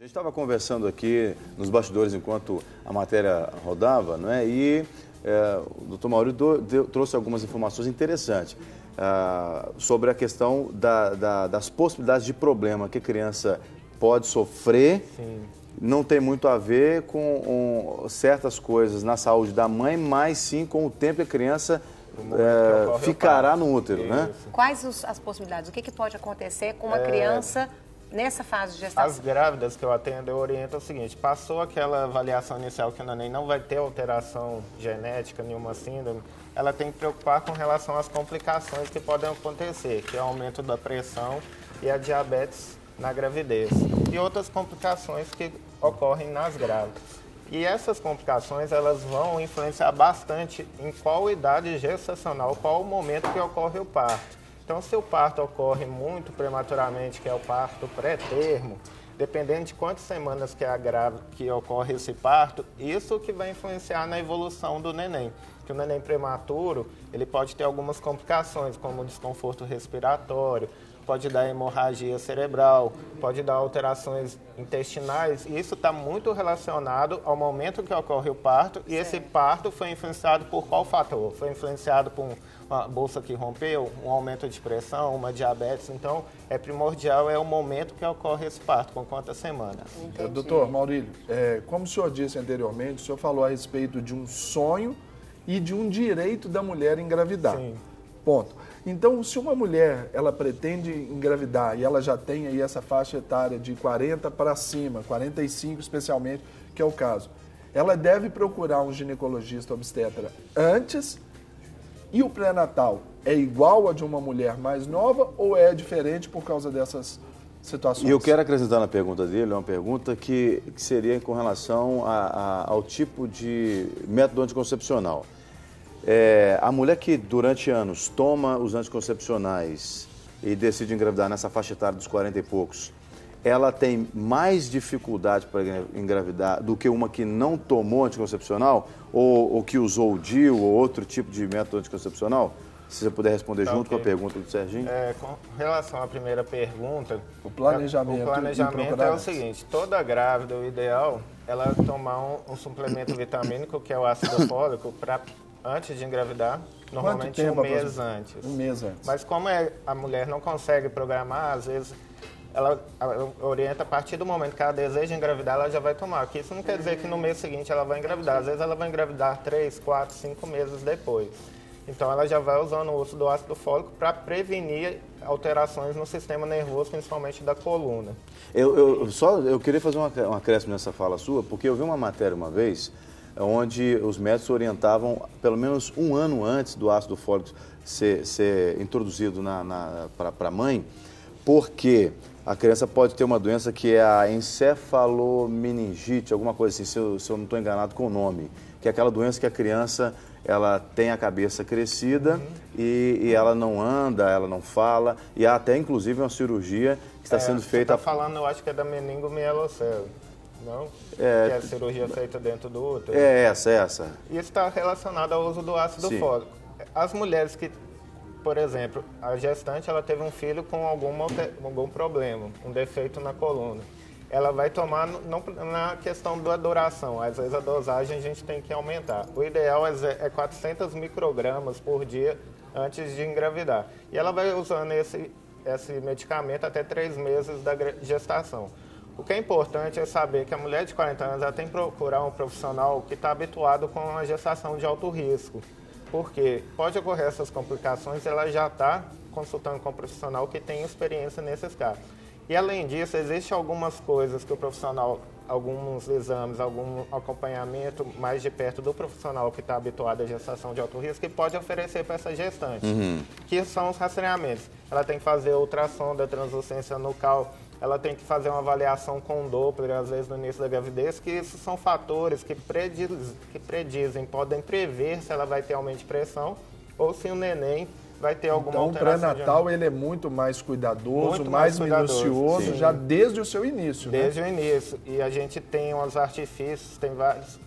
A gente estava conversando aqui nos bastidores enquanto a matéria rodava, não é? E é, o doutor Maurício do, deu, trouxe algumas informações interessantes uh, sobre a questão da, da, das possibilidades de problema que a criança pode sofrer. Sim. Não tem muito a ver com um, certas coisas na saúde da mãe, mas sim com o tempo que a criança é, ficará no útero, né? Isso. né? Quais os, as possibilidades? O que, que, pode acontecer com uma é... criança nessa fase de gestação? As grávidas que eu atendo, eu oriento o seguinte: passou aquela avaliação inicial que o neném não vai ter alteração genética, nenhuma síndrome, ela tem que preocupar com relação às complicações que podem acontecer, que é o aumento da pressão e a diabetes na gravidez. E outras complicações que ocorrem nas grávidas. E essas complicações elas vão influenciar bastante em qual idade gestacional, qual o momento que ocorre o parto. Então, se o parto ocorre muito prematuramente, que é o parto pré-termo, dependendo de quantas semanas que, que ocorre esse parto, isso que vai influenciar na evolução do neném. Que o neném prematuro, ele pode ter algumas complicações, como desconforto respiratório, pode dar hemorragia cerebral, pode dar alterações intestinais, e isso está muito relacionado ao momento que ocorre o parto, e esse parto foi influenciado por qual fator? Foi influenciado por uma bolsa que rompeu, um aumento de pressão, uma diabetes, então é primordial, é o momento que ocorre esse parto, com quantas semanas. É, doutor Maurílio, é, como o senhor disse anteriormente, o senhor falou a respeito de um sonho e de um direito da mulher engravidar. Sim. Ponto. Então, se uma mulher ela pretende engravidar e ela já tem aí essa faixa etária de 40 para cima, 45 especialmente, que é o caso, ela deve procurar um ginecologista obstetra antes. E o pré-natal é igual a de uma mulher mais nova ou é diferente por causa dessas situações? E eu quero acrescentar na pergunta dele uma pergunta que, que seria com relação a, a, ao tipo de método anticoncepcional. É, a mulher que durante anos toma os anticoncepcionais e decide engravidar nessa faixa etária dos 40 e poucos, ela tem mais dificuldade para engravidar do que uma que não tomou anticoncepcional ou, ou que usou o DIU ou outro tipo de método anticoncepcional? Se você puder responder tá, junto okay. com a pergunta do Serginho. É, com relação à primeira pergunta, o planejamento, o planejamento é o seguinte: toda grávida, o ideal, ela tomar um, um suplemento vitamínico, que é o ácido fólico, para antes de engravidar, normalmente um mês antes. Um mês antes. Mas como é, a mulher não consegue programar, às vezes ela, orienta a partir do momento que ela deseja engravidar, ela já vai tomar. Que isso não quer dizer que no mês seguinte ela vai engravidar. Às vezes ela vai engravidar três, quatro, cinco meses depois. Então ela já vai usando o uso do ácido fólico para prevenir alterações no sistema nervoso, principalmente da coluna. Eu, eu, só eu queria fazer uma, um acréscimo nessa fala sua, porque eu vi uma matéria uma vez onde os médicos orientavam pelo menos um ano antes do ácido fólico ser, ser introduzido para a mãe, porque a criança pode ter uma doença que é a encefalomeningite, alguma coisa assim, se eu, se eu não estou enganado com o nome, que é aquela doença que a criança ela tem a cabeça crescida uhum. e, e, ela não anda, ela não fala, e há até inclusive uma cirurgia que está é, sendo feita... Você está falando, eu acho que é da meningomielocele. Não? É, que é a cirurgia feita dentro do útero. É essa, é essa. Isso está relacionado ao uso do ácido Sim. fólico. As mulheres que, por exemplo, a gestante ela teve um filho com algum, algum problema, um defeito na coluna. Ela vai tomar não, na questão da duração. Às vezes a dosagem a gente tem que aumentar. O ideal é 400 é microgramas por dia antes de engravidar. E ela vai usando esse, esse medicamento até três meses da gestação. O que é importante é saber que a mulher de 40 anos ela tem que procurar um profissional que está habituado com a gestação de alto risco. Porque pode ocorrer essas complicações, ela já está consultando com um profissional que tem experiência nesses casos. E além disso, existem algumas coisas que o profissional, alguns exames, algum acompanhamento mais de perto do profissional que está habituado à gestação de alto risco, que pode oferecer para essa gestante, uhum. que são os rastreamentos. Ela tem que fazer ultrassom da translucência nucal, ela tem que fazer uma avaliação com Doppler, às vezes no início da gravidez, que esses são fatores que, prediz, que predizem, podem prever se ela vai ter aumento de pressão ou se o neném vai ter alguma então, alteração. Então, o pré-natal ele é muito mais cuidadoso, muito mais, mais cuidadoso, minucioso, sim. já desde o seu início, né? Desde né? o início. E a gente tem uns artifícios, tem vários,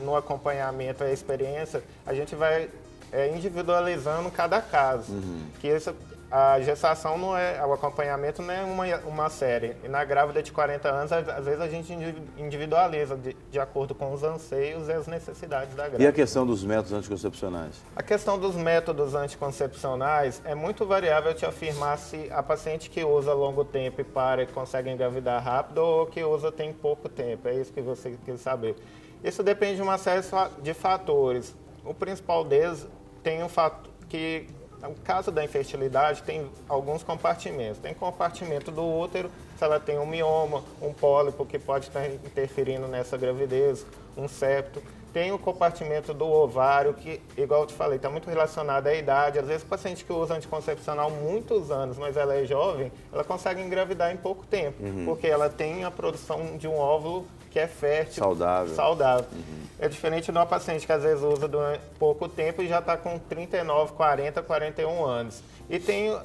no acompanhamento, a experiência, a gente vai é, individualizando cada caso. Uhum. Que isso a gestação não é, o acompanhamento não é uma, uma série. E na grávida de 40 anos, às vezes a gente individualiza de, de acordo com os anseios e as necessidades da grávida. E a questão dos métodos anticoncepcionais? A questão dos métodos anticoncepcionais é muito variável te afirmar se a paciente que usa longo tempo e para e consegue engravidar rápido ou que usa tem pouco tempo. É isso que você quer saber. Isso depende de uma série de fatores. O principal deles tem um fato que o caso da infertilidade tem alguns compartimentos. Tem compartimento do útero, se ela tem um mioma, um pólipo que pode estar interferindo nessa gravidez, um septo. Tem o compartimento do ovário, que, igual eu te falei, está muito relacionado à idade. Às vezes, o paciente que usa anticoncepcional muitos anos, mas ela é jovem, ela consegue engravidar em pouco tempo, uhum. porque ela tem a produção de um óvulo que é fértil, saudável. saudável. Uhum. É diferente de uma paciente que às vezes usa durante pouco tempo e já está com 39, 40, 41 anos. E tem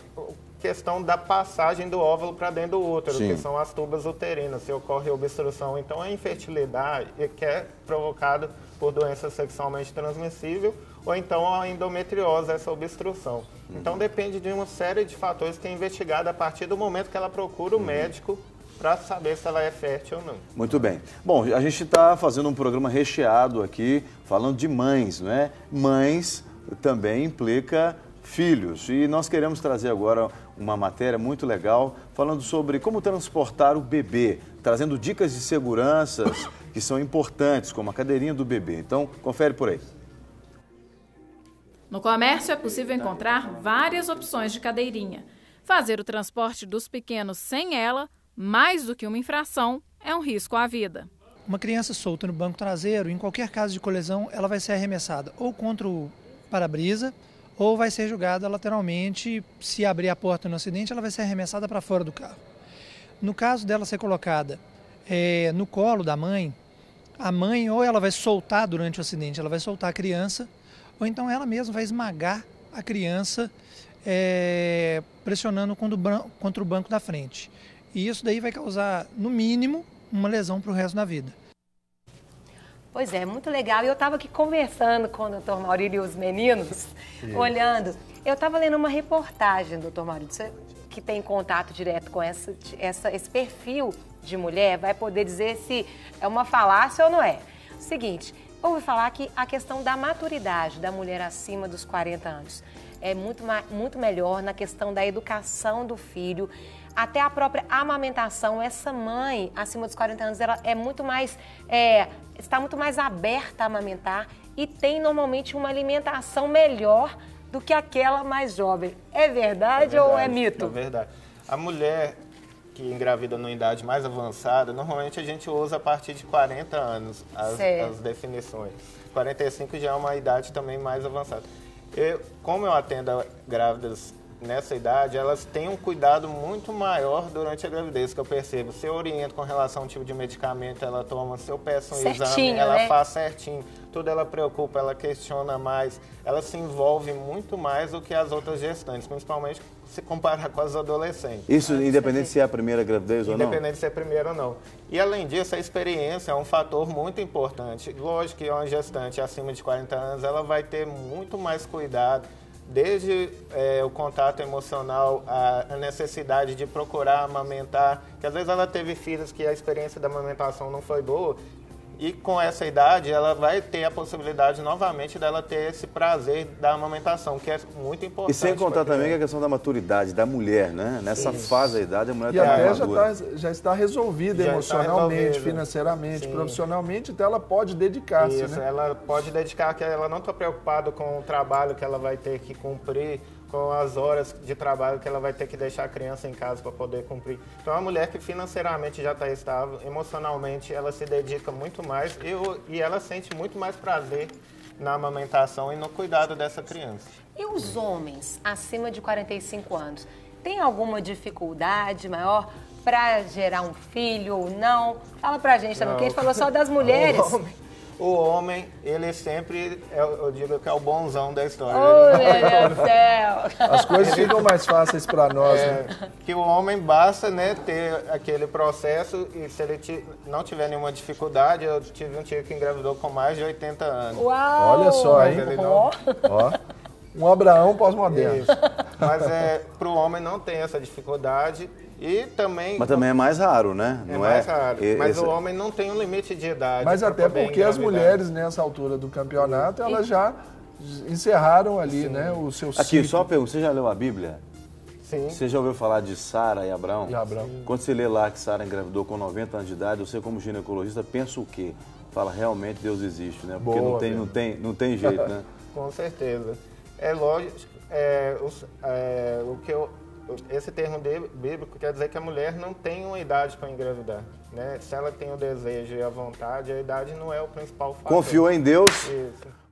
questão da passagem do óvulo para dentro do útero, Sim. que são as tubas uterinas, se ocorre obstrução. Então, a infertilidade que é provocada por doença sexualmente transmissível ou então a endometriose, essa obstrução. Uhum. Então, depende de uma série de fatores que é investigada a partir do momento que ela procura o uhum. médico para saber se ela é fértil ou não. Muito bem. Bom, a gente está fazendo um programa recheado aqui, falando de mães, não é? Mães também implica filhos. E nós queremos trazer agora uma matéria muito legal falando sobre como transportar o bebê, trazendo dicas de seguranças que são importantes, como a cadeirinha do bebê. Então, confere por aí. No comércio é possível encontrar várias opções de cadeirinha. Fazer o transporte dos pequenos sem ela mais do que uma infração, é um risco à vida. Uma criança solta no banco traseiro, em qualquer caso de colisão, ela vai ser arremessada ou contra o para-brisa ou vai ser jogada lateralmente. Se abrir a porta no acidente, ela vai ser arremessada para fora do carro. No caso dela ser colocada é, no colo da mãe, a mãe ou ela vai soltar durante o acidente, ela vai soltar a criança, ou então ela mesma vai esmagar a criança é, pressionando contra o banco da frente. E isso daí vai causar, no mínimo, uma lesão para o resto da vida. Pois é, muito legal. E eu estava aqui conversando com o doutor Maurílio e os meninos, olhando. Eu estava lendo uma reportagem, doutor Maurílio, que tem contato direto com essa, essa, esse perfil de mulher, vai poder dizer se é uma falácia ou não é. Seguinte, ouvi falar que a questão da maturidade da mulher acima dos 40 anos é muito, muito melhor na questão da educação do filho, até a própria amamentação. Essa mãe, acima dos 40 anos, ela é muito mais, é, está muito mais aberta a amamentar e tem normalmente uma alimentação melhor do que aquela mais jovem. É verdade, é verdade ou é mito? É verdade. A mulher que engravida numa idade mais avançada, normalmente a gente usa a partir de 40 anos as, as definições. 45 já é uma idade também mais avançada. Eu, como eu atendo grávidas nessa idade, elas têm um cuidado muito maior durante a gravidez, que eu percebo. Se eu oriento com relação ao tipo de medicamento ela toma, se eu peço um certinho, exame, ela né? faz certinho. Tudo ela preocupa, ela questiona mais, ela se envolve muito mais do que as outras gestantes, principalmente se comparar com as adolescentes. Isso independente se é a primeira gravidez ou não? Independente se é a primeira ou não. E além disso, a experiência é um fator muito importante. Lógico que uma gestante acima de 40 anos, ela vai ter muito mais cuidado desde é, o contato emocional, a, necessidade de procurar amamentar, que às vezes ela teve filhos que a experiência da amamentação não foi boa, e com essa idade, ela vai ter a possibilidade novamente dela ter esse prazer da amamentação, que é muito importante. E sem contar também a questão da maturidade da mulher, né? Nessa Sim. fase da idade, a mulher está mais madura. Já, tá, já está resolvida já emocionalmente, está financeiramente, Sim. profissionalmente, então ela pode dedicar-se, né? ela pode dedicar, que ela não está preocupada com o trabalho que ela vai ter que cumprir, com as horas de trabalho que ela vai ter que deixar a criança em casa para poder cumprir. Então, é uma mulher que financeiramente já está estável, emocionalmente ela se dedica muito mais e, e ela sente muito mais prazer na amamentação e no cuidado dessa criança. E os homens acima de 45 anos, têm alguma dificuldade maior para gerar um filho ou não? Fala pra gente também, porque a gente falou só das mulheres. o homem, ele sempre, eu, digo que é o bonzão da história. Oh, meu céu! As coisas ficam mais fáceis para nós, é, né? Que o homem basta né, ter aquele processo e se ele não tiver nenhuma dificuldade, eu tive um tio que engravidou com mais de 80 anos. Uau! Olha só, hein? Não... Ó. Um Abraão pós-moderno. Mas é, para o homem não tem essa dificuldade e também... Mas também é mais raro, né? É não mais é, raro. Mas esse... o homem não tem um limite de idade. Mas até porque as mulheres, nessa altura do campeonato, elas já encerraram ali, Sim. né, o seu ciclo. Aqui, só uma pergunta. Você já leu a Bíblia? Sim. Você já ouviu falar de Sara e Abraão? E Abraão. Quando você lê lá que Sara engravidou com 90 anos de idade, você como ginecologista pensa o quê? Fala, realmente Deus existe, né? Porque Boa, não, tem, não, tem, não tem jeito, né? com certeza. É lógico, é, os, é, o que eu, esse termo bíblico quer dizer que a mulher não tem uma idade para engravidar. Né? Se ela tem o desejo e a vontade, a idade não é o principal fator. Confiou em Deus, Isso